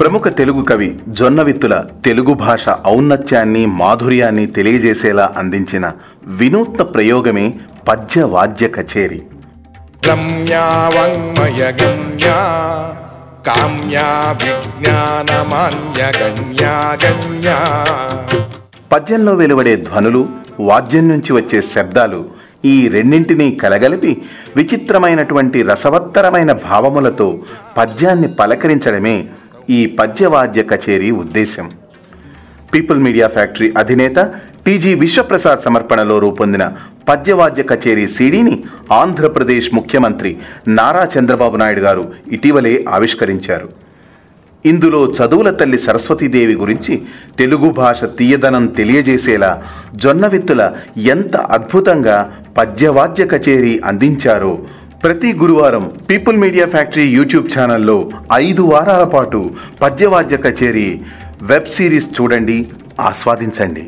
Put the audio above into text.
ప్రముఖ తెలుగు కవి జొన్నవిత్తుల తెలుగు భాష ఔన్నత్యాన్ని మాధుర్యాన్ని తెలియజేసేలా అందించిన వినూత్న ప్రయోగమే పద్య వాద్య కచేరి. పద్యంలో వెలువడే ధ్వనులు వాద్యం నుంచి వచ్చే శబ్దాలు ఈ రెండింటినీ కలగలిపి విచిత్రమైనటువంటి రసవత్తరమైన భావములతో పద్యాన్ని పలకరించడమే ఈ పద్యవాద్య కచేరీ ఉద్దేశం పీపుల్ మీడియా ఫ్యాక్టరీ అధినేత టీజీ విశ్వప్రసాద్ సమర్పణలో రూపొందిన పద్యవాద్య కచేరీ సీడీని ఆంధ్రప్రదేశ్ ముఖ్యమంత్రి నారా చంద్రబాబు నాయుడు గారు ఇటీవలే ఆవిష్కరించారు. ఇందులో చదువుల తల్లి సరస్వతీదేవి గురించి తెలుగు భాష తీయదనం తెలియజేసేలా జొన్నవిత్తుల ఎంత అద్భుతంగా పద్యవాద్య కచేరీ అందించారో ప్రతి గురువారం పీపుల్ మీడియా ఫ్యాక్టరీ యూట్యూబ్ ఛానల్లో ఐదు వారాల పాటు పద్యవాద్య కచేరీ వెబ్ సిరీస్ చూడండి ఆస్వాదించండి.